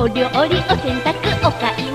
お料理お洗濯お買い